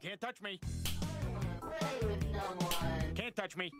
Can't touch me. Can't touch me.